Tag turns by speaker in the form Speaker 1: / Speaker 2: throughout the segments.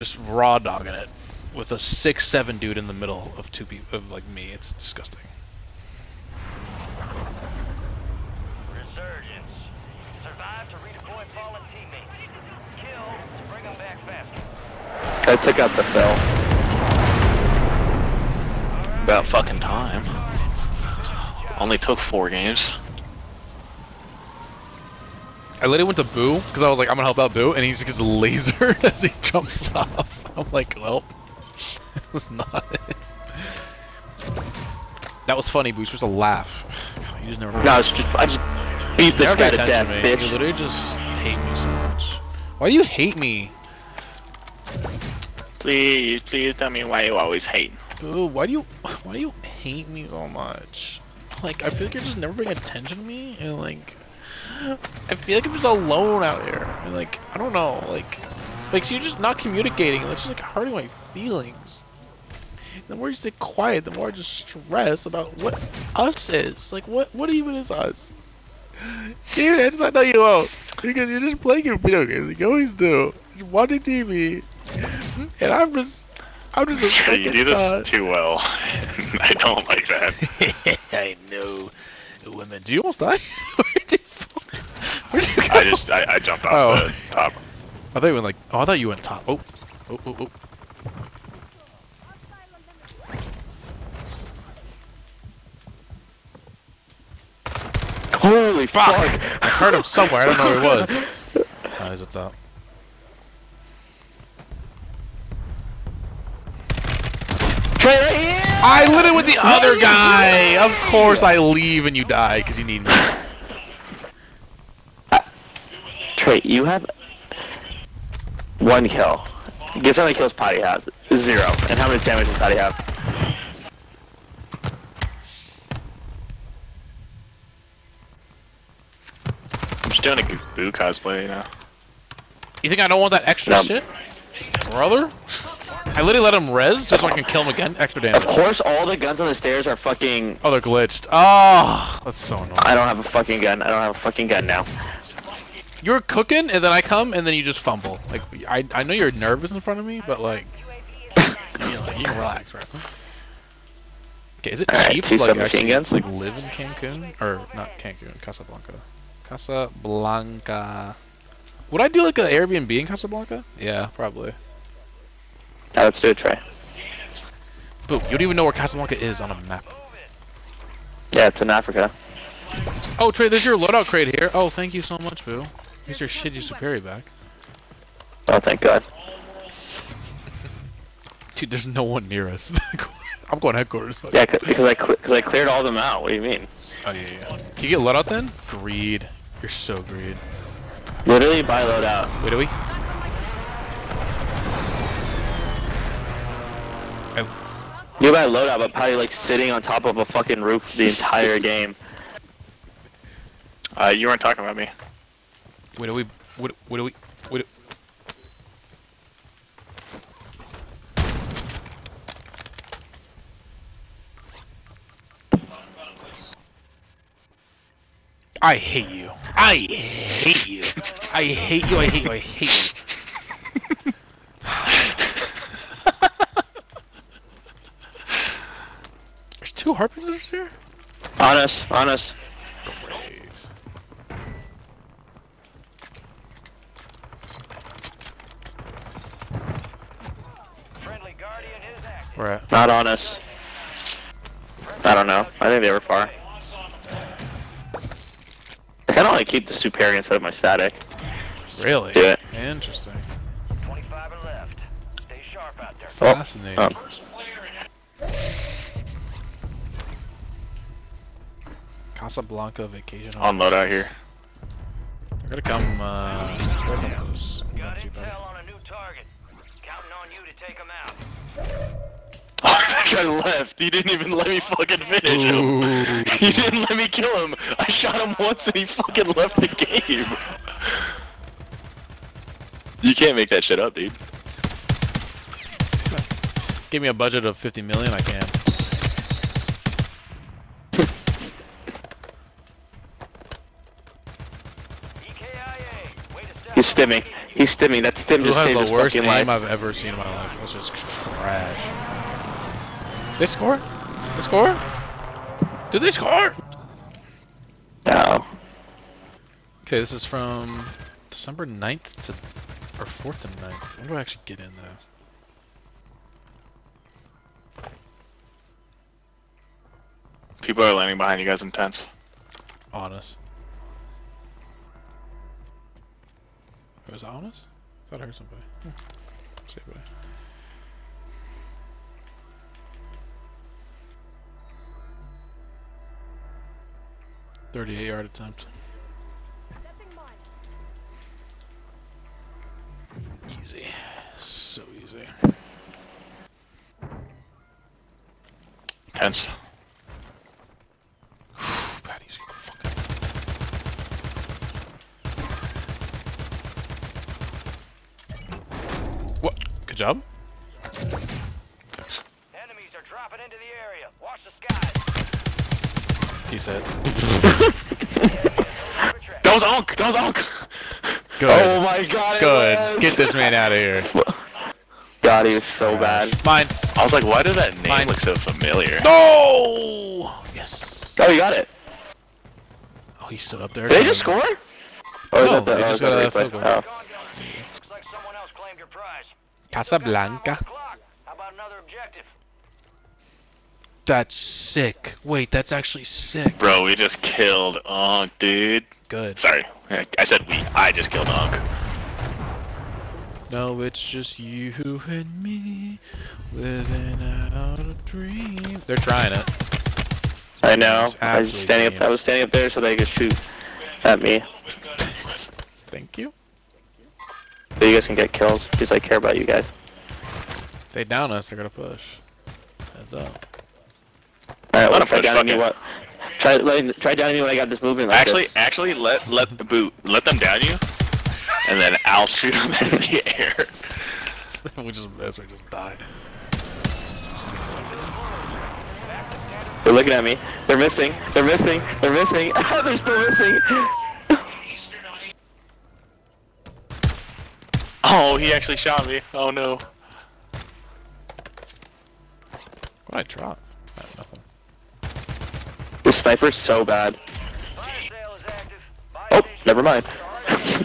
Speaker 1: just raw dogging it with a six seven dude in the middle of two people of like me. It's disgusting.
Speaker 2: Resurgence. Survive to redeploy fallen teammates. Kill to bring them back faster.
Speaker 3: I took out the fell.
Speaker 4: About fucking time. Only took four games.
Speaker 1: I literally went to Boo because I was like, I'm gonna help out Boo, and he just gets lasered as he jumps off. I'm like, well, it was not it. That was funny, Boo. It's just a laugh. You just never.
Speaker 3: No, it's just I just beat this
Speaker 1: never
Speaker 3: guy
Speaker 1: pay
Speaker 3: to death,
Speaker 1: to me. You literally just hate me so much. Why do you hate me?
Speaker 4: Please, please tell me why you always hate.
Speaker 1: Boo, why do you why do you hate me so much? Like I feel like you're just never paying attention to me and like I feel like I'm just alone out here. And like I don't know, like like so you're just not communicating and that's just like hurting my feelings. The more you stay quiet, the more I just stress about what us is. Like what what even is us? Dude, that's not how you won't. Because you're just playing your video games like you always do. Just watching TV. And I'm just I'm just a
Speaker 4: you do this
Speaker 1: thought.
Speaker 4: too well. I don't like that.
Speaker 1: I know. Women. Do you almost die?
Speaker 4: I just I, I jumped off
Speaker 1: Oh.
Speaker 4: the top.
Speaker 1: I thought you went like. Oh, I thought you went top. Oh. Oh, oh, oh.
Speaker 3: Holy
Speaker 1: Fuck! I heard him somewhere. I don't know where he was. Oh, he's what's up.
Speaker 3: Trey, right here!
Speaker 1: I lit it with the other guy! Of course I leave and you die because you need me.
Speaker 3: Trey, you have one kill. Guess how many kills Patty has? Zero. And how much damage does Patty have?
Speaker 4: I'm just doing a Goo- Boo cosplay now.
Speaker 1: You think I don't want that extra
Speaker 3: No.
Speaker 1: shit? Brother? I literally let him res just so I can kill him again. Extra damage.
Speaker 3: Of course, all the guns on the stairs are fucking.
Speaker 1: Oh, they're glitched. Oh, that's so annoying.
Speaker 3: I don't have a fucking gun. I don't have a fucking gun now.
Speaker 1: You're cooking, and then I come, and then you just fumble. Like, I, I know you're nervous in front of me, but like, you, know, like, you can relax, right? Okay, is it
Speaker 3: Alright,
Speaker 1: cheap
Speaker 3: two
Speaker 1: to like actually
Speaker 3: guns.
Speaker 1: like live in Cancun or not Cancun, Casablanca? Casablanca. Would I do like an Airbnb in Casablanca? Yeah, probably.
Speaker 3: Now let's do it, Trey.
Speaker 1: Boo, you don't even know where Casablanca is on a map.
Speaker 3: Yeah, it's in Africa.
Speaker 1: Oh, Trey, there's your loadout crate here. Oh, thank you so much, Boo. Here's your shitty Superi back.
Speaker 3: Oh, thank God.
Speaker 1: Dude, there's no one near us. I'm going headquarters.
Speaker 3: Yeah, c- because I because I cleared all of them out. What do you mean?
Speaker 1: Oh yeah, yeah. Can you get loadout then? Greed. You're so greed.
Speaker 3: Literally buy loadout.
Speaker 1: Wait, do we? I,
Speaker 3: You buy loadout, but probably like sitting on top of a fucking roof the entire game.
Speaker 4: Uh, you weren't talking about me.
Speaker 1: Wait, do we? What? What do we? What? I hate you. I hate you. I hate you. I hate you. I hate you. There's two harpooners here.
Speaker 3: On us, on us.
Speaker 1: Great.
Speaker 2: Friendly Guardian is active.
Speaker 1: Where at?
Speaker 3: Not on us. I don't know. I think they were far. I kind of want to keep the Superi instead of my static.
Speaker 1: Really?
Speaker 3: Do it.
Speaker 1: Interesting.
Speaker 2: 25 are left. Stay sharp out there.
Speaker 3: Oh,
Speaker 1: Fascinating.
Speaker 3: oh.
Speaker 1: Casablanca vacation.
Speaker 4: On loadout here.
Speaker 1: They're gonna come. Uh, they're gonna close.
Speaker 2: Got
Speaker 1: Not too bad.
Speaker 2: intel on a new target. Counting on you to take them out.
Speaker 4: That guy left. He didn't even let me fucking finish him.
Speaker 1: Ooh.
Speaker 4: He didn't let me kill him. I shot him once and he fucking left the game. You can't make that shit up, dude.
Speaker 1: Give me a budget of 50 million, I can.
Speaker 2: EKIA. Way to step
Speaker 3: He's stimming. He's stimming. That stim
Speaker 1: Who
Speaker 3: just
Speaker 1: has
Speaker 3: saved
Speaker 1: the
Speaker 3: his
Speaker 1: worst
Speaker 3: fucking
Speaker 1: aim
Speaker 3: life.
Speaker 1: I've ever seen in my life? That's just trash. They score? They score? Do they score?
Speaker 3: No.
Speaker 1: Okay, this is from December 9th to or 4th and 9th. When do I actually get in though?
Speaker 4: People are landing behind you guys in tents.
Speaker 1: On us. It was on us? I thought I heard somebody. Hmm. Yeah. 38 yard attempt. Easy. So easy. Tense. What? Good job.
Speaker 2: Enemies are dropping into the area. Watch the skies.
Speaker 1: He said.
Speaker 4: That was Unk! That was Unk!
Speaker 1: Good.
Speaker 3: Oh my god.
Speaker 1: Good.
Speaker 3: was.
Speaker 1: Get this man out of here.
Speaker 3: God, he was so oh bad.
Speaker 1: Mine.
Speaker 4: I was like, why does that name
Speaker 1: Fine.
Speaker 4: look so familiar?
Speaker 1: No. Yes.
Speaker 3: Oh, you got it.
Speaker 1: Oh, he's still up there.
Speaker 3: Did they just score? Or is
Speaker 1: No,
Speaker 3: that the,
Speaker 1: they
Speaker 3: oh,
Speaker 1: just
Speaker 3: is that
Speaker 1: got
Speaker 3: the
Speaker 1: a
Speaker 3: replay?
Speaker 1: field goal.
Speaker 3: Oh.
Speaker 2: Gone, guns. Looks like someone else claimed your prize.
Speaker 1: Casablanca.
Speaker 2: How about another objective?
Speaker 1: That's sick. Wait, that's actually sick.
Speaker 4: Bro, we just killed Unk, dude.
Speaker 1: Good.
Speaker 4: Sorry, I said we. I just killed Unk.
Speaker 1: No, it's just you and me living out a dream. They're trying it.
Speaker 3: I know. I was standing up. I was standing up there so they could shoot at me.
Speaker 1: Thank you.
Speaker 3: So you guys can get kills because I care about you guys.
Speaker 1: If they down us, they're gonna push. Heads up.
Speaker 3: All right,
Speaker 4: Let
Speaker 3: well,
Speaker 4: 'em
Speaker 3: try
Speaker 4: push,
Speaker 3: down
Speaker 4: fuck
Speaker 3: me what? Try let, try down me when I got this movement. Like
Speaker 4: Actually,
Speaker 3: this.
Speaker 4: actually, let let the boot let them down you, and then I'll shoot them in the air.
Speaker 1: we just missed. We just died.
Speaker 3: they're looking at me. They're missing. They're missing. They're missing. they're still missing.
Speaker 4: Oh, he actually shot me. Oh no.
Speaker 1: What I drop?
Speaker 3: Sniper's so bad. Oh, never mind.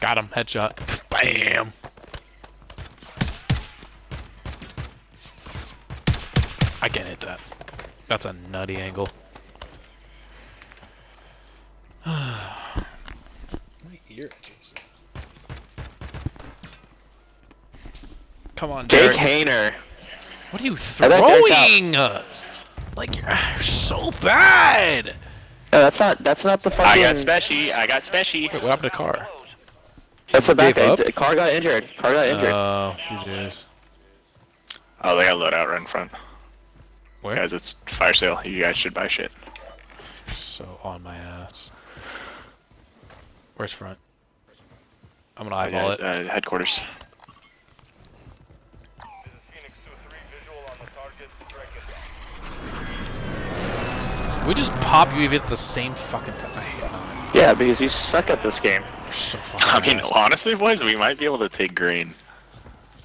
Speaker 1: Got him. Headshot. Bam. I can't hit that. That's a nutty angle. My ear. Come on,
Speaker 3: Jake
Speaker 1: Derek.
Speaker 3: Hayner.
Speaker 1: What are you
Speaker 3: I bet Derek's out.
Speaker 1: throwing? Like you're so bad.
Speaker 3: No, that's not. That's not the fucking.
Speaker 4: I got special. I got special.
Speaker 1: Wait, what happened to car?
Speaker 3: That's the back. End. Car got injured. Car got injured.
Speaker 1: Oh, jeez.
Speaker 4: Oh, they got loadout right in front.
Speaker 1: Where?
Speaker 4: Guys, it's fire sale. You guys should buy shit.
Speaker 1: So on my ass. Where's front? I'm gonna
Speaker 4: Uh,
Speaker 1: eyeball it.
Speaker 4: uh, headquarters.
Speaker 2: Phoenix 2-3 visual on the target.
Speaker 1: We just pop you at the same fucking time. I hate that.
Speaker 3: yeah, because you suck at this game.
Speaker 1: So
Speaker 4: I mean,
Speaker 1: ass.
Speaker 4: honestly, boys, we might be able to take green.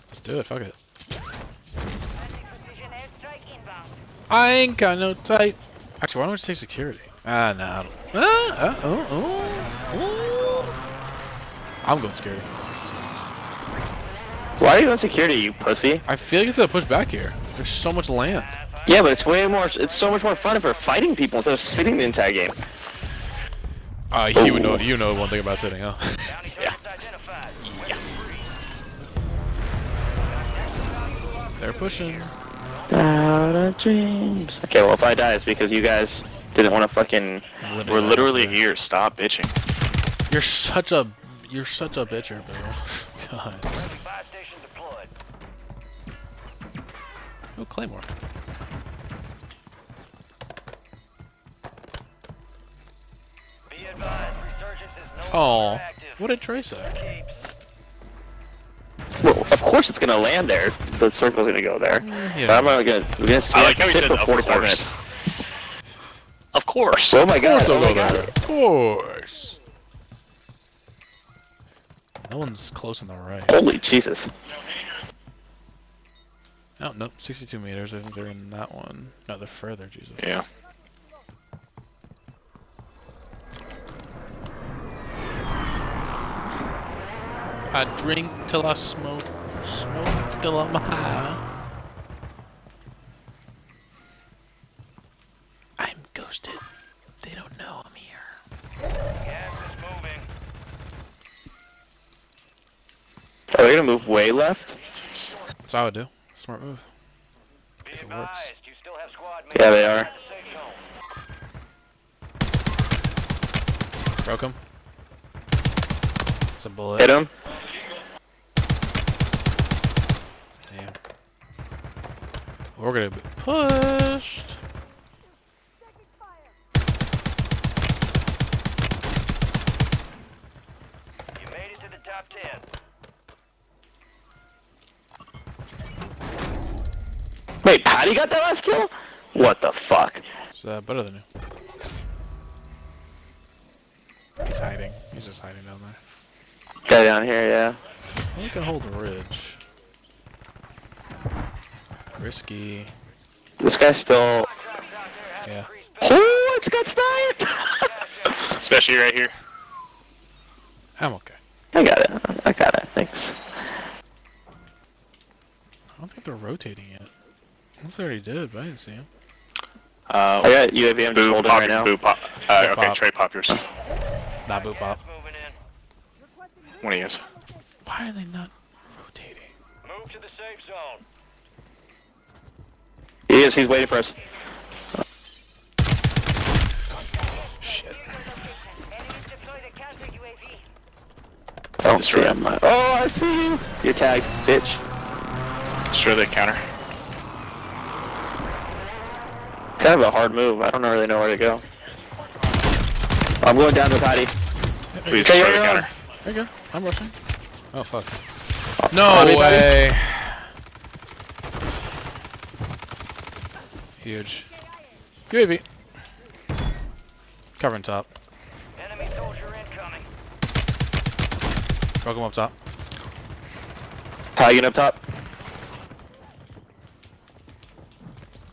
Speaker 1: Let's do it. Fuck it.
Speaker 2: Precision airstrike inbound.
Speaker 1: I ain't got no type. Actually, why don't we take security? Ah, no. I don't- Ah, uh, oh, oh, oh. I'm going security.
Speaker 3: Why are you on security, you pussy?
Speaker 1: I feel like it's gonna push back here. There's so much land.
Speaker 3: Yeah, but it's way more. It's so much more fun if we're fighting people instead of sitting the entire game.
Speaker 1: Uh, you would know. You know one thing about sitting, huh?
Speaker 2: Bounty targets identified.
Speaker 1: They're pushing.
Speaker 3: Out of dreams. Okay, well if I die, it's because you guys didn't want to fucking.
Speaker 4: We're literally here. Stop bitching.
Speaker 1: You're such a. You're such a bitcher, bro. God.
Speaker 2: Buy station deployed.
Speaker 1: Oh, Claymore. Oh, what did Trey say?
Speaker 3: Well, of course it's gonna land there. The circle's gonna go there.
Speaker 1: Mm, yeah.
Speaker 3: But I'm not gonna. We're gonna
Speaker 4: I like how he
Speaker 3: sit
Speaker 4: says,
Speaker 3: for
Speaker 4: of
Speaker 3: 45
Speaker 4: course.
Speaker 3: minutes.
Speaker 4: Of course.
Speaker 3: Oh my
Speaker 1: Of course
Speaker 3: god. Oh
Speaker 1: go
Speaker 3: my
Speaker 1: there.
Speaker 3: god.
Speaker 1: Of course. No one's close on the right.
Speaker 3: Holy Jesus.
Speaker 1: Oh, nope. 62 meters. I think they're in that one. No, they're further, Jesus.
Speaker 4: Yeah.
Speaker 1: I drink till I smoke. Smoke till I'm high. I'm ghosted. They don't know I'm here.
Speaker 2: Gas is moving.
Speaker 3: Are they gonna move way left?
Speaker 1: That's what I would do. Smart move.
Speaker 2: Be
Speaker 1: If it works.
Speaker 2: you still have squad
Speaker 3: Yeah, they are.
Speaker 2: the safe zone.
Speaker 1: Broke him. It's a bullet.
Speaker 3: Hit him.
Speaker 1: Damn. We're gonna be pushed.
Speaker 2: You made it to the top 10.
Speaker 3: Wait, Patty got that last kill? What the fuck?
Speaker 1: It's uh, better than you. He's hiding. He's just hiding down there.
Speaker 3: Guy down here, yeah.
Speaker 1: You can hold the ridge. Risky.
Speaker 3: This guy's still.
Speaker 1: Yeah.
Speaker 3: Oh, it's got sniped!
Speaker 4: Especially right here.
Speaker 1: I'm okay.
Speaker 3: I got it. I got it. Thanks.
Speaker 1: I don't think they're rotating yet. Unless they already did, but I didn't see him.
Speaker 4: Uh,
Speaker 3: I got UAV. I'm just holding
Speaker 4: pop,
Speaker 3: right now.
Speaker 4: boo, pop. Uh, okay,
Speaker 1: pop.
Speaker 4: trade pop yours.
Speaker 1: Nah, boop pop.
Speaker 2: Gas moving in.
Speaker 4: One of you guys.
Speaker 1: Why are they not rotating?
Speaker 2: Move to the safe zone.
Speaker 3: He is. He's waiting for us.
Speaker 1: Shit.
Speaker 3: Don't
Speaker 4: Destroy
Speaker 3: see
Speaker 4: him.
Speaker 3: him. Oh, I see you. You're tagged, bitch.
Speaker 4: Destroy the counter.
Speaker 3: Kind of a hard move. I don't really know where to go. I'm going down to Patty.
Speaker 4: Please
Speaker 3: Okay,
Speaker 4: destroy the
Speaker 3: you're
Speaker 4: counter.
Speaker 1: There you go. I'm rushing. Oh, fuck. No
Speaker 3: Patty.
Speaker 1: way. Huge. UAV. Covering top.
Speaker 2: Enemy soldier incoming.
Speaker 1: Broke him up top.
Speaker 3: Tagging up top.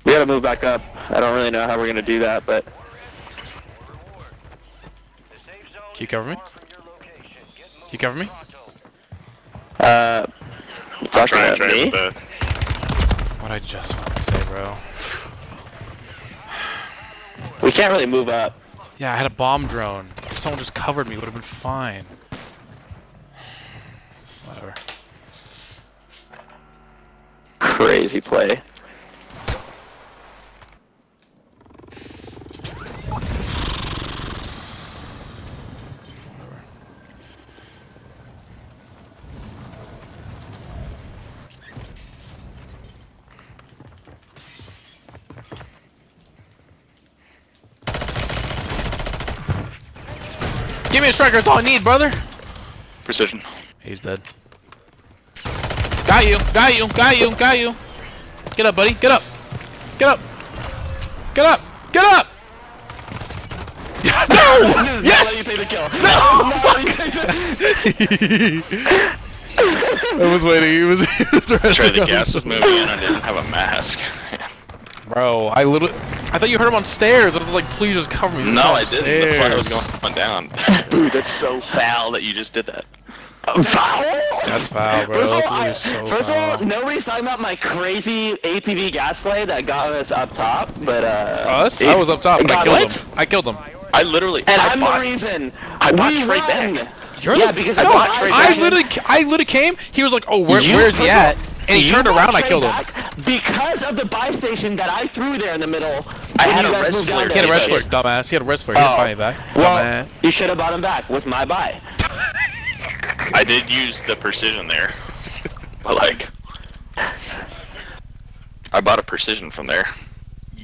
Speaker 3: We gotta move back up. I don't really know how we're gonna do that, but
Speaker 2: The safe zone
Speaker 1: Can you cover me?
Speaker 2: far from your location. Get moving
Speaker 1: You cover me?
Speaker 3: uh, you
Speaker 4: I'm
Speaker 3: talking
Speaker 4: trying to
Speaker 3: me?
Speaker 4: the.
Speaker 1: What I just want to say, bro.
Speaker 3: We can't really move up.
Speaker 1: Yeah, I had a bomb drone. If someone just covered me, would have been fine. Whatever.
Speaker 3: Crazy play.
Speaker 1: Give me a striker, that's all I need, brother!
Speaker 4: Precision.
Speaker 1: He's dead. Got you, got you, got you, got you. Get up, buddy, get up. Get up. Get up, get up! no! Yes!
Speaker 3: the kill.
Speaker 1: I was waiting. He was, he was
Speaker 4: Try
Speaker 1: resting
Speaker 4: the gas was moving in. I didn't have a mask.
Speaker 1: Bro, I literally. I thought you heard him on stairs. I was like, please just cover me.
Speaker 4: No, I didn't. That's why I was
Speaker 1: stairs.
Speaker 4: going down. Dude, that's so foul that you just did that.
Speaker 3: Foul?
Speaker 1: That's foul, bro.
Speaker 3: First of all, I-
Speaker 1: so
Speaker 3: first of all, nobody's talking about my crazy ATV gas play that got us up top, but uh.
Speaker 1: Us? I was up top, but I killed
Speaker 3: what?
Speaker 1: him. I killed him.
Speaker 4: I literally.
Speaker 3: And
Speaker 4: I
Speaker 3: I'm
Speaker 4: bought,
Speaker 3: the reason.
Speaker 4: I bought
Speaker 3: we
Speaker 4: Trey
Speaker 3: run.
Speaker 4: back.
Speaker 1: You're
Speaker 3: Yeah,
Speaker 1: the,
Speaker 3: because I
Speaker 1: no,
Speaker 3: bought
Speaker 1: I,
Speaker 3: Trey
Speaker 1: I literally, I literally came. He was like, "Oh, where, where's he
Speaker 3: first of
Speaker 1: at?" And he
Speaker 3: you
Speaker 1: turned around and I killed him.
Speaker 3: Because of the buy station that I threw there in the middle.
Speaker 4: I had a
Speaker 3: guys
Speaker 4: res flare.
Speaker 1: He had a
Speaker 3: there.
Speaker 1: res flare, dumbass. He had a res flare. He didn't buy me back.
Speaker 3: Well,
Speaker 1: Dumbass.
Speaker 3: you should have bought him back with my buy.
Speaker 4: I did use the precision there. But like. I bought a precision from there.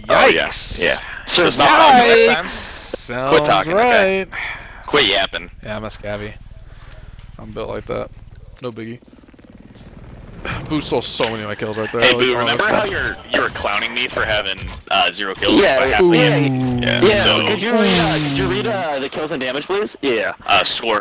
Speaker 4: Oh, yeah.
Speaker 1: Yikes.
Speaker 4: Yeah. So it's not on
Speaker 1: Yikes.
Speaker 4: this time?
Speaker 1: Sounds
Speaker 4: Quit talking, okay?
Speaker 1: right.
Speaker 4: Quit yapping.
Speaker 1: Yeah, I'm a scabby. I'm built like that. No biggie. Boo stole so many of my kills right there.
Speaker 4: Hey,
Speaker 1: like,
Speaker 4: Boo, remember
Speaker 1: honestly.
Speaker 4: how you're you were clowning me for having uh, zero kills
Speaker 3: Yeah,
Speaker 4: by half
Speaker 3: ooh.
Speaker 4: Yeah.
Speaker 3: Yeah,
Speaker 4: so,
Speaker 3: could you read, uh, could you read uh, the kills and damage, please? Yeah.
Speaker 4: uh, score.